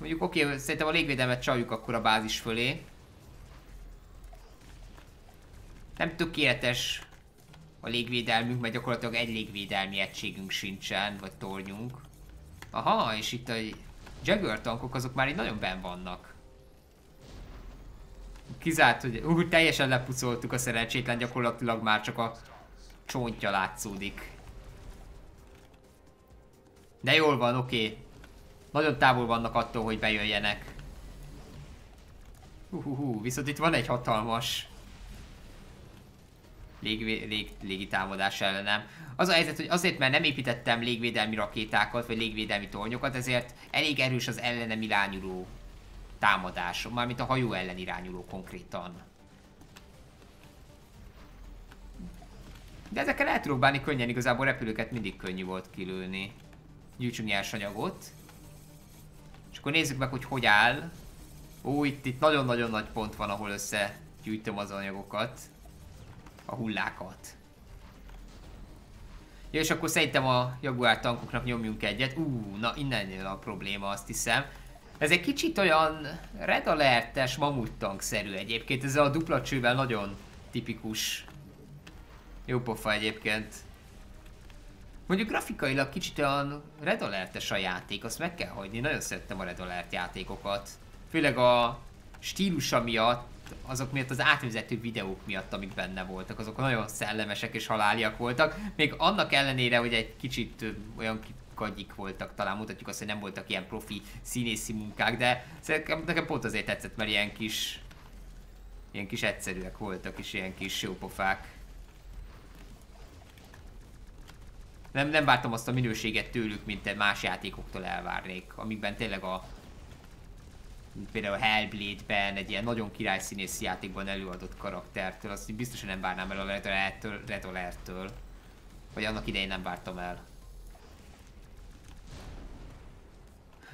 Mondjuk oké, okay, szerintem a légvédelmet csaljuk akkor a bázis fölé. Nem tökéletes a légvédelmünk, mert gyakorlatilag egy légvédelmi egységünk sincsen, vagy tornyunk. Aha, és itt a Jaguar tankok azok már így nagyon ben vannak. Kizárt, hogy úgy teljesen lepucoltuk a szerencsétlen, gyakorlatilag már csak a csontja látszódik. De jól van, oké. Okay. Nagyon távol vannak attól, hogy bejöjjenek. Uhuhu, viszont itt van egy hatalmas lég, lég, ellenem. Az a helyzet, hogy azért, mert nem építettem légvédelmi rakétákat, vagy légvédelmi tornyokat, ezért elég erős az ellenem irányuló támadás, mármint a hajó ellen irányuló konkrétan. De ezekkel el tudok könnyen, igazából repülőket mindig könnyű volt kilőni. Gyűjtsünk nyersanyagot. Akkor nézzük meg, hogy hogy áll. Ó, itt, itt nagyon-nagyon nagy pont van, ahol összegyűjtöm az anyagokat. A hullákat. Ja, és akkor szerintem a Jaguar tankoknak nyomjunk egyet. Ú, na innen jön a probléma, azt hiszem. Ez egy kicsit olyan Red Alert-es szerű egyébként. Ez a dupla csővel nagyon tipikus. Jó pofa egyébként. Mondjuk grafikailag kicsit olyan Red alert a játék, azt meg kell hagyni. Nagyon szerettem a Red Alert játékokat. Főleg a stílusa miatt, azok miatt az átvezető videók miatt, amik benne voltak, azok nagyon szellemesek és haláliak voltak. Még annak ellenére, hogy egy kicsit olyan gagyik voltak, talán mutatjuk azt, hogy nem voltak ilyen profi színészi munkák, de nekem pont azért tetszett, mert ilyen kis ilyen kis egyszerűek voltak, és ilyen kis jópofák. Nem, nem vártam azt a minőséget tőlük, mint más játékoktól elvárnék, amikben tényleg a például a Hellblade-ben egy ilyen nagyon király színészi játékban előadott karaktertől, azt biztosan nem várnám el a Red Alert-től. Vagy annak idején nem vártam el.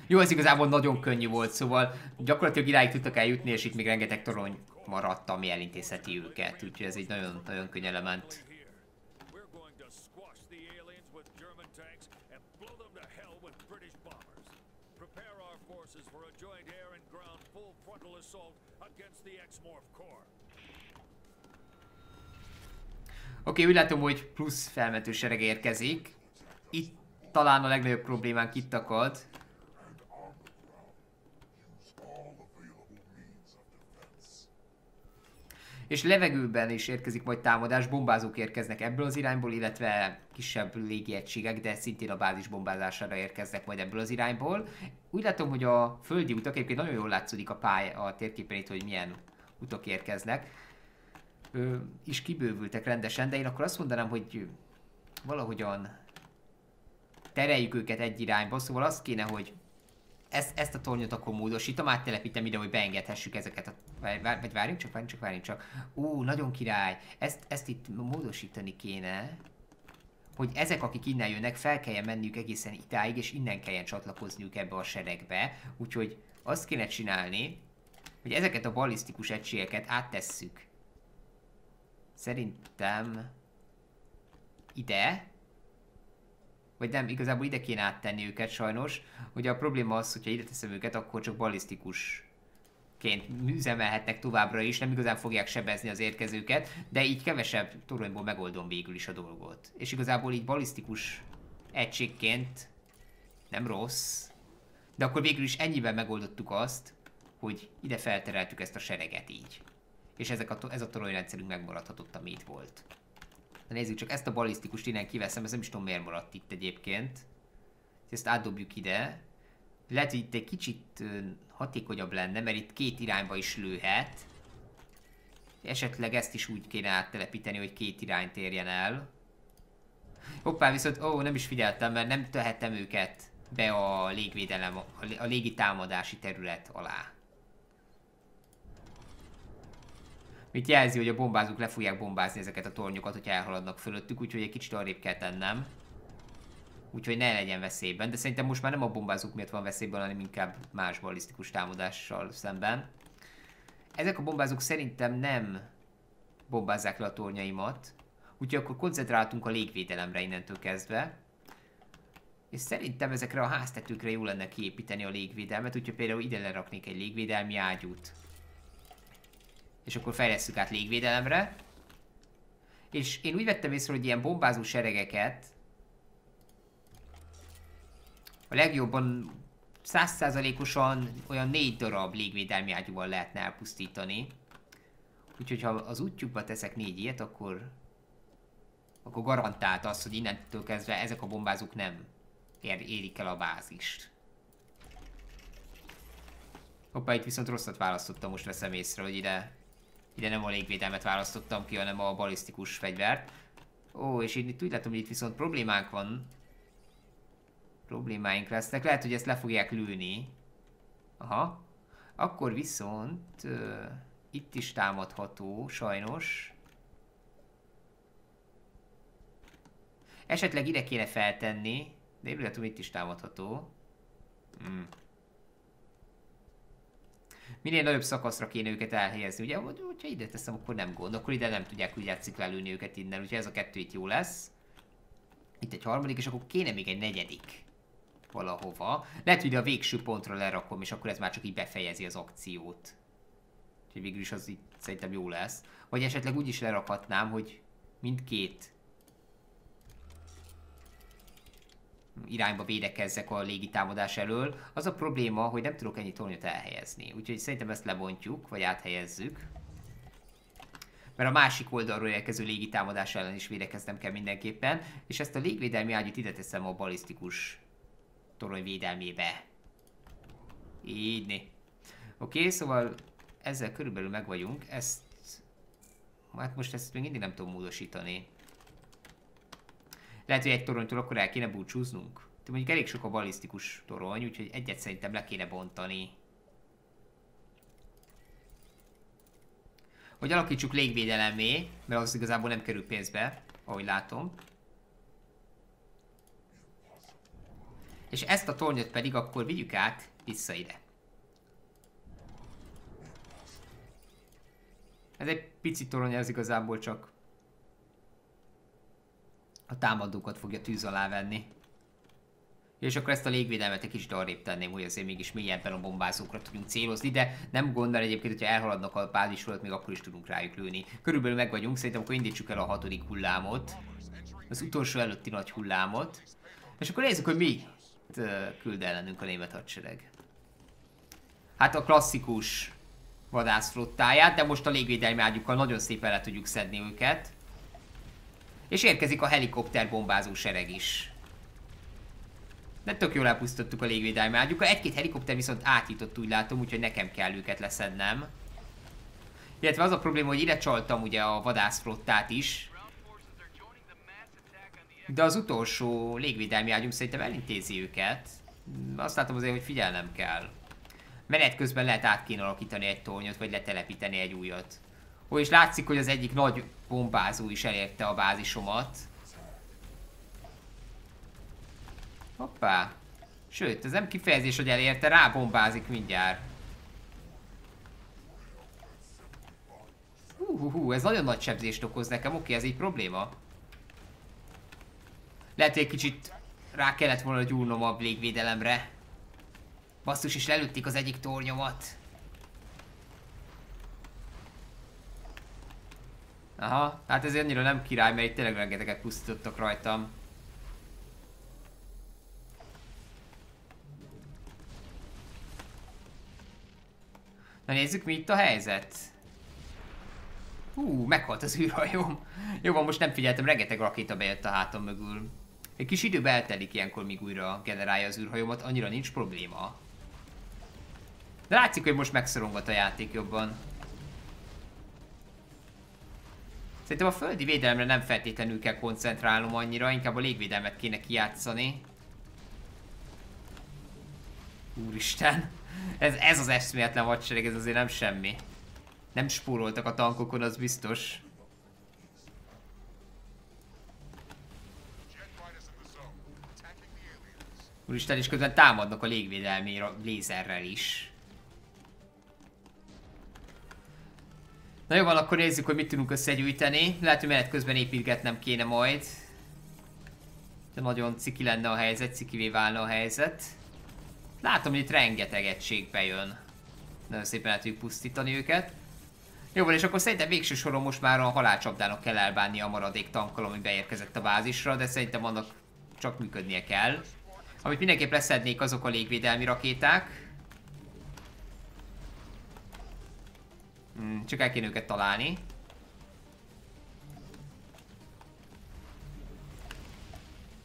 Jó, ez igazából nagyon könnyű volt, szóval gyakorlatilag iráig tudtak eljutni, és itt még rengeteg torony maradt, ami elintézheti őket, úgyhogy ez egy nagyon, nagyon könnyű element. Oké, okay, úgy látom, hogy plusz felmető sereg érkezik. Itt talán a legnagyobb problémánk itt akad. és levegőben is érkezik majd támadás, bombázók érkeznek ebből az irányból, illetve kisebb légiegységek, de szintén a bázis bombázására érkeznek majd ebből az irányból. Úgy látom, hogy a földi utak, egyébként nagyon jól látszódik a pálya a térképen itt, hogy milyen utak érkeznek, ö, is kibővültek rendesen, de én akkor azt mondanám, hogy valahogyan tereljük őket egy irányba, szóval azt kéne, hogy ezt, ezt a tornyot akkor módosítom, áttelepítem ide, hogy beengedhessük ezeket a... Vagy várjunk csak, várjunk csak, várjunk csak. Ú, nagyon király. Ezt, ezt itt módosítani kéne, hogy ezek, akik innen jönnek, fel kelljen menniük egészen itáig, és innen kelljen csatlakozniuk ebbe a seregbe. Úgyhogy azt kéne csinálni, hogy ezeket a ballisztikus egységeket áttesszük. Szerintem ide, vagy nem, igazából ide kéne áttenni őket sajnos. Ugye a probléma az, hogyha ide teszem őket, akkor csak balisztikus ként üzemelhetnek továbbra is, nem igazán fogják sebezni az érkezőket, de így kevesebb toronyból megoldom végül is a dolgot. És igazából így balisztikus egységként nem rossz, de akkor végül is ennyivel megoldottuk azt, hogy ide feltereltük ezt a sereget így. És ezek a, ez a toronyrendszerünk megmaradhatott, ami itt volt. De nézzük csak, ezt a balisztikust innen kiveszem, ez nem is tudom miért maradt itt egyébként. Ezt átdobjuk ide. Lehet, hogy itt egy kicsit hatékonyabb lenne, mert itt két irányba is lőhet. Esetleg ezt is úgy kéne áttelepíteni, hogy két irányt érjen el. Hoppá, viszont, ó, nem is figyeltem, mert nem tehetem őket be a légvédelem, a légi támadási terület alá. Mit jelzi, hogy a bombázók le fogják bombázni ezeket a tornyokat, hogyha elhaladnak fölöttük, úgyhogy egy kicsit arrébb kell tennem. Úgyhogy ne legyen veszélyben, de szerintem most már nem a bombázók miatt van veszélyben, hanem inkább más ballisztikus támadással szemben. Ezek a bombázók szerintem nem bombázzák le a tornyaimat, úgyhogy akkor koncentráltunk a légvédelemre innentől kezdve. És szerintem ezekre a háztetőkre jó lenne kiépíteni a légvédelmet, úgyhogy például ide leraknék egy légvédelmi ágyút. És akkor fejlesztjük át légvédelemre. És én úgy vettem észre, hogy ilyen bombázó seregeket a legjobban százszázalékosan olyan négy darab légvédelmi ágyúval lehetne elpusztítani. Úgyhogy ha az útjukba teszek négy ilyet, akkor akkor garantált az, hogy innentől kezdve ezek a bombázók nem ér, érik el a bázist. Hoppá, itt viszont rosszat választottam, most veszem észre, hogy ide, ide nem a légvédelmet választottam ki, hanem a balisztikus fegyvert. Ó, és itt úgy látom, hogy itt viszont problémánk van. Problémáink lesznek. Lehet, hogy ezt le fogják lőni. Aha. Akkor viszont uh, itt is támadható, sajnos. Esetleg ide kéne feltenni, de én tudom, itt is támadható. Hmm. Minél nagyobb szakaszra kéne őket elhelyezni, ugye? Hogyha ide teszem, akkor nem gond, akkor ide nem tudják úgy játszik lelőni őket innen, úgyhogy ez a kettő itt jó lesz. Itt egy harmadik, és akkor kéne még egy negyedik valahova. Lehet, hogy a végső pontra lerakom, és akkor ez már csak így befejezi az akciót. Úgyhogy végül is az itt szerintem jó lesz. Vagy esetleg úgy is lerakhatnám, hogy mindkét irányba védekezzek a légitámadás elől. Az a probléma, hogy nem tudok ennyi tornyot elhelyezni. Úgyhogy szerintem ezt lebontjuk, vagy áthelyezzük. Mert a másik oldalról érkező légitámadás ellen is védekeznem kell mindenképpen. És ezt a légvédelmi ágyút ide teszem a balisztikus torony védelmébe. Így né. Oké, szóval ezzel körülbelül meg vagyunk. Ezt... Hát most ezt még mindig nem tudom módosítani. Lehet, hogy egy toronytól akkor el kéne búcsúznunk. De mondjuk elég sok a balisztikus torony, úgyhogy egyet szerintem le kéne bontani. Hogy alakítsuk légvédelemé, mert az igazából nem kerül pénzbe, ahogy látom. És ezt a tornyot pedig akkor vigyük át vissza ide. Ez egy pici torony, ez igazából csak a támadókat fogja tűz alá venni. És akkor ezt a légvédelmet egy kicsit arrébb tenném, hogy azért mégis mélyebben a bombázókra tudjunk célozni, de nem gond, mert egyébként, hogyha elhaladnak a bázis fölött, még akkor is tudunk rájuk lőni. Körülbelül meg vagyunk, szerintem akkor indítsuk el a hatodik hullámot. Az utolsó előtti nagy hullámot. És akkor nézzük, hogy mi küld ellenünk a német hadsereg. Hát a klasszikus vadászflottáját, de most a légvédelmi ágyukkal nagyon szépen le tudjuk szedni őket. És érkezik a helikopter bombázó sereg is. De tök jól elpusztottuk a légvédelmi ágyukat. Egy-két helikopter viszont átított úgy látom, úgyhogy nekem kell őket leszednem. Illetve az a probléma, hogy ide csaltam ugye a vadászflottát is. De az utolsó légvédelmi ágyunk szerintem elintézi őket. Azt látom azért, hogy figyelnem kell. Menet közben lehet át kéne alakítani egy tornyot, vagy letelepíteni egy újat. Ó, és látszik, hogy az egyik nagy bombázó is elérte a bázisomat. Hoppá. Sőt, ez nem kifejezés, hogy elérte, rábombázik mindjárt. Hú, hú, ez nagyon nagy sebzést okoz nekem, oké, ez egy probléma. Lehet, egy kicsit rá kellett volna gyúrnom a légvédelemre. Basszus is lelőtték az egyik tornyomat. Aha, hát ez annyira nem király, mert itt tényleg rengeteget pusztítottak rajtam. Na nézzük, mi itt a helyzet. Hú, meghalt az űrhajóm. Jó van, most nem figyeltem, rengeteg rakéta bejött a hátam mögül. Egy kis idő eltelik ilyenkor, míg újra generálja az űrhajómat, annyira nincs probléma. De látszik, hogy most megszorongat a játék jobban. Szerintem a földi védelemre nem feltétlenül kell koncentrálnom annyira, inkább a légvédelmet kéne kijátszani. Úristen. Ez, ez az eszméletlen hadsereg, ez azért nem semmi. Nem spóroltak a tankokon, az biztos. Úristen, és közben támadnak a légvédelmi lézerrel is. Na jó van, akkor nézzük, hogy mit tudunk összegyűjteni. Lehet, hogy menet közben építgetnem kéne majd. De nagyon ciki lenne a helyzet, cikivé válna a helyzet. Látom, hogy itt rengeteg egység bejön. Nagyon szépen el tudjuk pusztítani őket. Jó van, és akkor szerintem végső soron most már a halálcsapdának kell elbánni a maradék tankkal, ami beérkezett a bázisra, de szerintem annak csak működnie kell. Amit mindenképp leszednék azok a légvédelmi rakéták. Hmm, csak el kéne őket találni.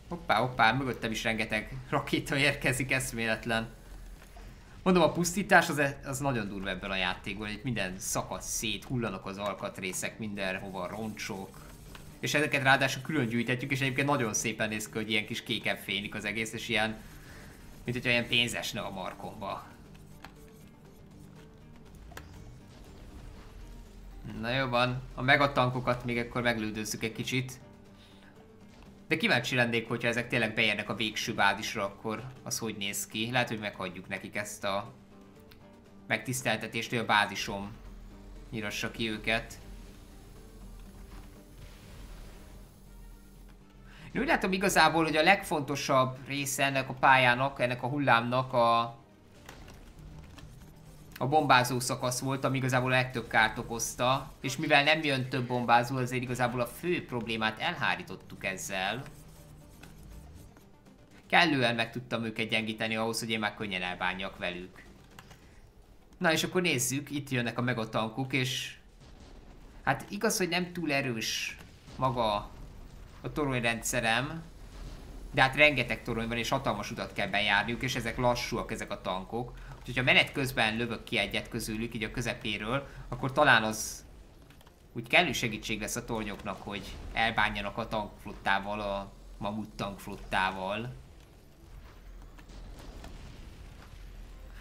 Hoppá, hoppá, mögöttem is rengeteg rakéta érkezik, eszméletlen. Mondom, a pusztítás az, e- az nagyon durva ebben a játékban, hogy minden szakad szét, hullanak az alkatrészek mindenhova, roncsok. És ezeket ráadásul külön gyűjtetjük, és egyébként nagyon szépen néz ki, hogy ilyen kis kéken fénylik az egész, és ilyen, mint hogyha ilyen pénz esne a markomba. Na jó van, a megatankokat még akkor meglődözzük egy kicsit. De kíváncsi lennék, hogyha ezek tényleg beérnek a végső bázisra, akkor az hogy néz ki. Lehet, hogy meghagyjuk nekik ezt a megtiszteltetést, hogy a bázisom nyírassa ki őket. Én úgy látom igazából, hogy a legfontosabb része ennek a pályának, ennek a hullámnak a a bombázó szakasz volt, ami igazából a legtöbb kárt okozta, és mivel nem jön több bombázó, azért igazából a fő problémát elhárítottuk ezzel. Kellően meg tudtam őket gyengíteni ahhoz, hogy én már könnyen elbánjak velük. Na és akkor nézzük, itt jönnek a megatankuk, és hát igaz, hogy nem túl erős maga a toronyrendszerem, de hát rengeteg torony van, és hatalmas utat kell bejárniuk, és ezek lassúak, ezek a tankok. Úgyhogy ha menet közben lövök ki egyet közülük, így a közepéről, akkor talán az úgy kellő segítség lesz a tornyoknak, hogy elbánjanak a tankflottával, a mamut tankflottával.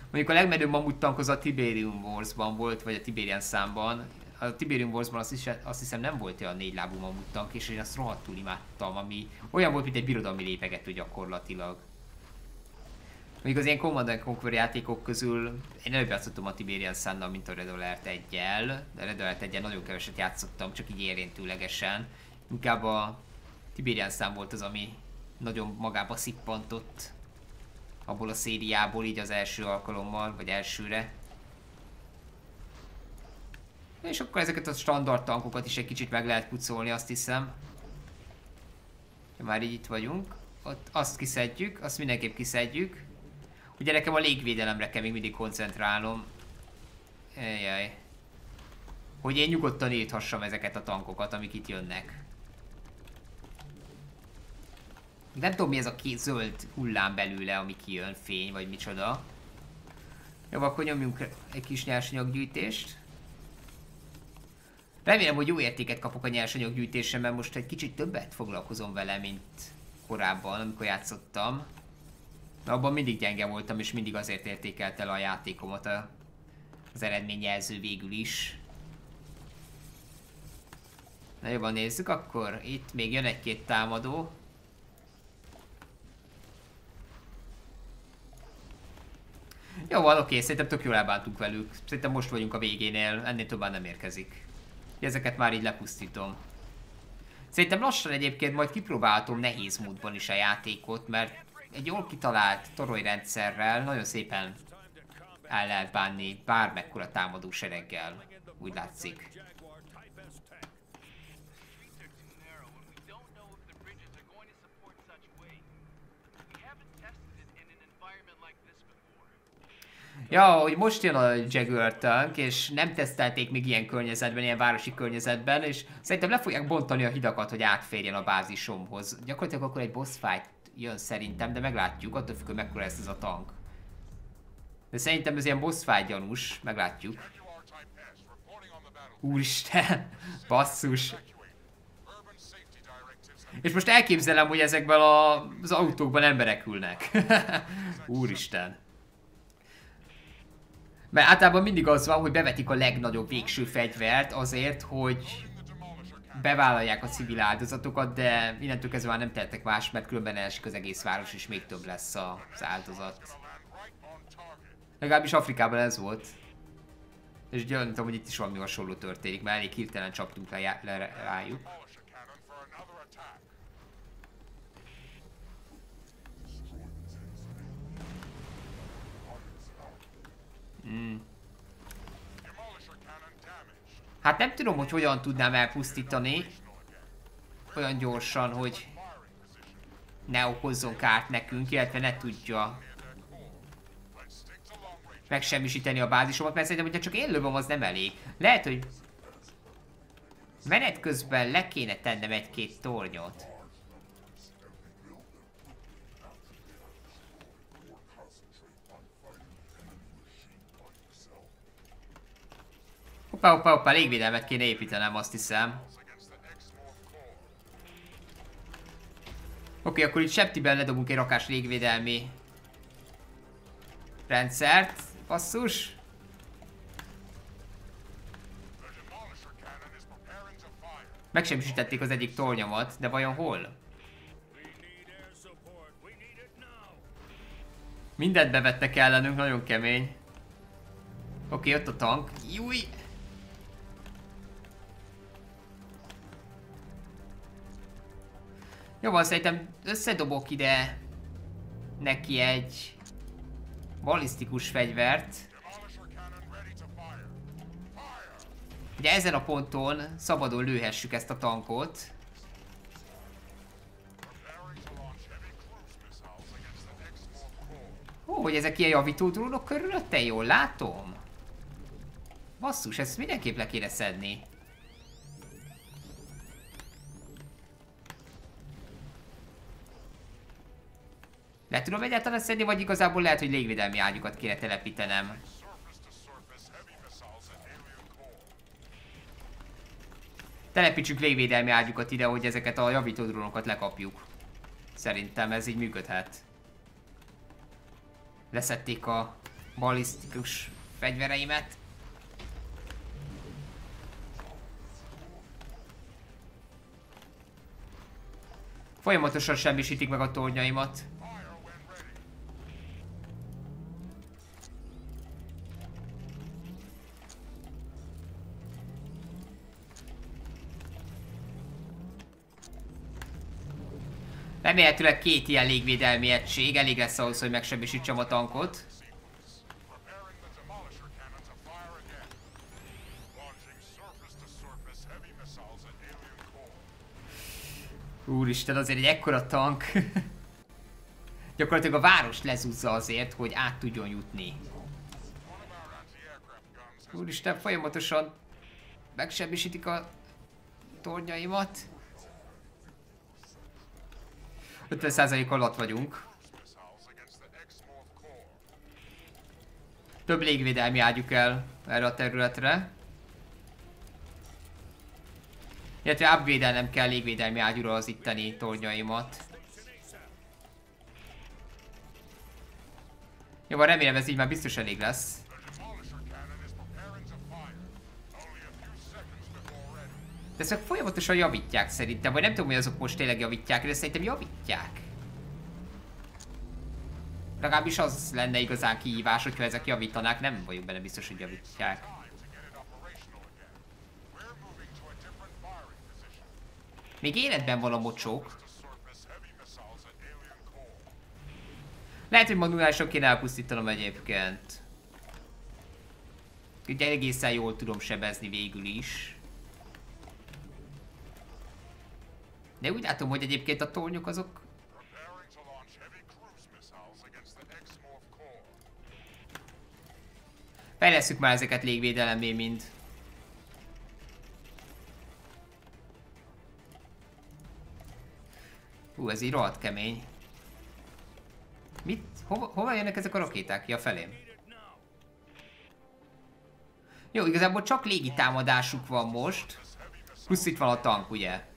Mondjuk a legmenőbb mamut tank az a Tiberium Wars-ban volt, vagy a Tiberian számban. A Tiberium Wars-ban azt, is, azt hiszem nem volt olyan négy lábú mamut tank, és én azt rohadtul imádtam, ami olyan volt, mint egy birodalmi lépegető gyakorlatilag. Mondjuk az ilyen Command Conquer játékok közül én előbb játszottam a Tiberian sun mint a Red Alert 1-jel. De Red Alert 1 nagyon keveset játszottam, csak így érintőlegesen. Inkább a Tiberian Sun volt az, ami nagyon magába szippantott abból a szériából így az első alkalommal, vagy elsőre. És akkor ezeket a standard tankokat is egy kicsit meg lehet pucolni, azt hiszem. Már így itt vagyunk. Ott azt kiszedjük, azt mindenképp kiszedjük. Ugye nekem a légvédelemre kell még mindig koncentrálnom. Ejjjj. Hogy én nyugodtan írthassam ezeket a tankokat, amik itt jönnek. Nem tudom mi ez a két zöld hullám belőle, ami kijön, fény vagy micsoda. Jó, akkor nyomjunk egy kis nyersanyaggyűjtést. Remélem, hogy jó értéket kapok a nyersanyaggyűjtésre, mert most egy kicsit többet foglalkozom vele, mint korábban, amikor játszottam. De abban mindig gyenge voltam, és mindig azért értékelt el a játékomat a, az eredményjelző végül is. Na jobban nézzük akkor. Itt még jön egy-két támadó. Jó van, oké, szerintem tök jól elbántunk velük. Szerintem most vagyunk a végénél, ennél tovább nem érkezik. Ezeket már így lepusztítom. Szerintem lassan egyébként majd kipróbálhatom nehéz módban is a játékot, mert egy jól kitalált toronyrendszerrel nagyon szépen el lehet bánni bármekkora támadó sereggel, úgy látszik. Ja, hogy most jön a Jaguar tank, és nem tesztelték még ilyen környezetben, ilyen városi környezetben, és szerintem le fogják bontani a hidakat, hogy átférjen a bázisomhoz. Gyakorlatilag akkor egy boss fight jön szerintem, de meglátjuk, attól függ, hogy mekkora lesz ez a tank. De szerintem ez ilyen boss fight gyanús, meglátjuk. Úristen, <laughs> basszus. És most elképzelem, hogy ezekben a, az autókban emberek ülnek. <laughs> Úristen. Mert általában mindig az van, hogy bevetik a legnagyobb végső fegyvert azért, hogy bevállalják a civil áldozatokat, de innentől kezdve már nem tehetek más, mert különben elesik az egész város, és még több lesz az áldozat. Legalábbis Afrikában ez volt. És gyanítom, hogy itt is valami hasonló történik, mert elég hirtelen csaptunk le, le rájuk. Hmm. Hát nem tudom, hogy hogyan tudnám elpusztítani. Olyan gyorsan, hogy ne okozzon kárt nekünk, illetve ne tudja megsemmisíteni a bázisomat, mert szerintem, hogyha csak én lövöm, az nem elég. Lehet, hogy menet közben le kéne tennem egy-két tornyot. Hoppá, hoppá, hoppá, légvédelmet kéne építenem, azt hiszem. Oké, okay, akkor itt Septiben ledobunk egy rakás légvédelmi rendszert. Basszus! Megsemmisítették az egyik tornyomat, de vajon hol? Mindent bevettek ellenünk, nagyon kemény. Oké, okay, ott a tank. Júj! Jó van, szerintem összedobok ide neki egy balisztikus fegyvert. Ugye ezen a ponton szabadon lőhessük ezt a tankot. Ó, hogy ezek ilyen javító drónok körülötte, jól látom. Basszus, ezt mindenképp le kéne szedni. Le tudom egyáltalán szedni, vagy igazából lehet, hogy légvédelmi ágyukat kéne telepítenem. Telepítsük légvédelmi ágyukat ide, hogy ezeket a javító drónokat lekapjuk. Szerintem ez így működhet. Leszették a balisztikus fegyvereimet. Folyamatosan semmisítik meg a tornyaimat. Remélhetőleg két ilyen légvédelmi egység elég lesz ahhoz, hogy megsebesítsem a tankot. Úristen, azért egy ekkora tank. <laughs> Gyakorlatilag a város lezúzza azért, hogy át tudjon jutni. Úristen, folyamatosan megsebesítik a tornyaimat. 50% alatt vagyunk. Több légvédelmi ágyuk el erre a területre. Illetve upgrade kell légvédelmi ágyúra az itteni tornyaimat. Jó, remélem ez így már biztos elég lesz. De ezek folyamatosan javítják szerintem, vagy nem tudom, hogy azok most tényleg javítják, de szerintem javítják. Legalábbis az lenne igazán kihívás, hogyha ezek javítanák, nem vagyok benne biztos, hogy javítják. Még életben van a mocsók. Lehet, hogy manuálisan kéne elpusztítanom egyébként. Ugye egészen jól tudom sebezni végül is. De úgy látom, hogy egyébként a tornyok azok... Fejlesztjük már ezeket légvédelemé mind. Hú, ez így rohadt kemény. Mit? Hova, hova jönnek ezek a rakéták? Ja, felém. Jó, igazából csak légi támadásuk van most. Plusz itt van a tank, ugye?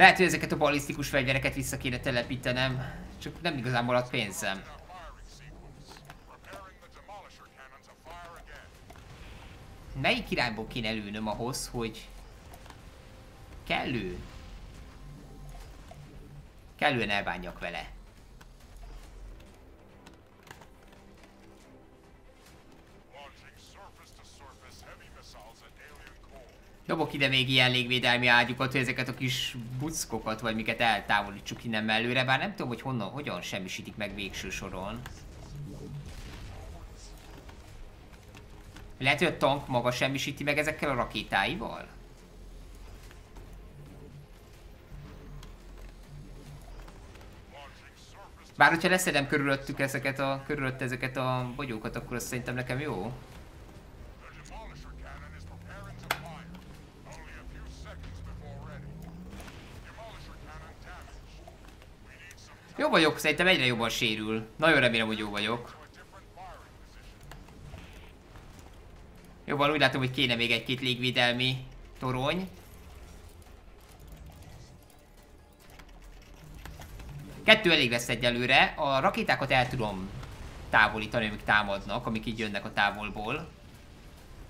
Lehet, hogy ezeket a balisztikus fegyvereket vissza kéne telepítenem, csak nem igazán maradt pénzem. Melyik irányból kéne előnöm ahhoz, hogy kellő kellően elbánjak vele. Dobok ide még ilyen légvédelmi ágyukat, hogy ezeket a kis buckokat, vagy miket eltávolítsuk innen mellőre, bár nem tudom, hogy honnan, hogyan semmisítik meg végső soron. Lehet, hogy a tank maga semmisíti meg ezekkel a rakétáival? Bár hogyha leszedem körülöttük ezeket a, körülött ezeket a bogyókat, akkor azt szerintem nekem jó. Jó vagyok, szerintem egyre jobban sérül. Nagyon remélem, hogy jó vagyok. Jobban úgy látom, hogy kéne még egy-két légvédelmi torony. Kettő elég lesz egyelőre. A rakétákat el tudom távolítani, amik támadnak, amik így jönnek a távolból.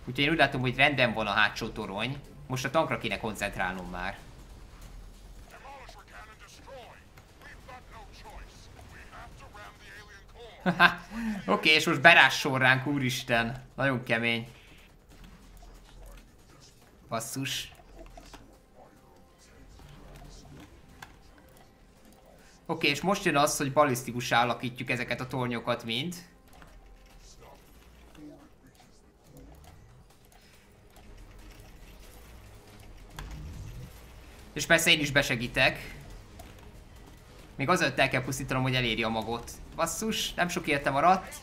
Úgyhogy én úgy látom, hogy rendben van a hátsó torony. Most a tankra kéne koncentrálnom már. <laughs> Oké, és most berássol ránk, úristen. Nagyon kemény. Basszus. Oké, és most jön az, hogy balisztikus alakítjuk ezeket a tornyokat mind. És persze én is besegítek. Még azért el kell pusztítanom, hogy eléri a magot. Basszus, nem sok érte maradt.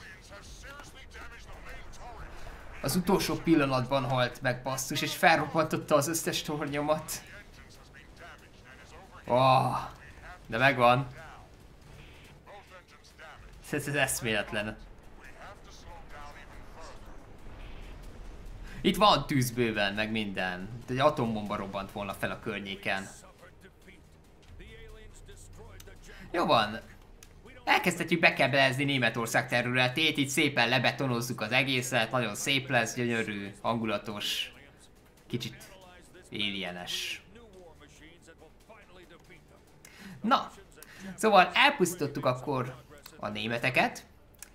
Az utolsó pillanatban halt meg basszus, és felrobbantotta az összes tornyomat. Oh, de megvan. Ez, ez eszméletlen. Itt van tűz meg minden. De egy atombomba robbant volna fel a környéken. Jó van. Elkezdhetjük bekebelezni Németország területét, itt szépen lebetonozzuk az egészet, nagyon szép lesz, gyönyörű, hangulatos, kicsit alienes. Na, szóval elpusztítottuk akkor a németeket,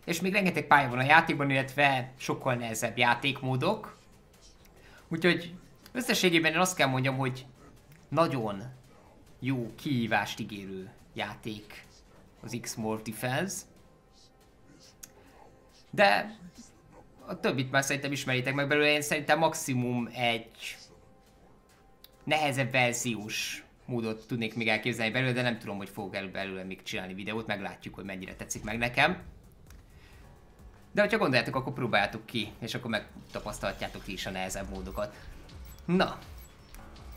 és még rengeteg pálya van a játékban, illetve sokkal nehezebb játékmódok. Úgyhogy összességében én azt kell mondjam, hogy nagyon jó kihívást ígérő játék az X-More Defense. De a többit már szerintem ismeritek meg belőle, én szerintem maximum egy nehezebb verziós módot tudnék még elképzelni belőle, de nem tudom, hogy fogok el belőle még csinálni videót, meglátjuk, hogy mennyire tetszik meg nekem. De hogyha gondoljátok, akkor próbáljátok ki, és akkor megtapasztalhatjátok ti is a nehezebb módokat. Na,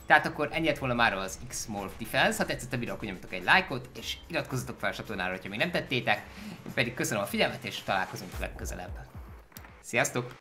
tehát akkor ennyi volna már az X-Morph Defense. Ha tetszett a videó, akkor nyomjatok egy lájkot, és iratkozzatok fel a csatornára, ha még nem tettétek. Én pedig köszönöm a figyelmet, és találkozunk legközelebb. Sziasztok!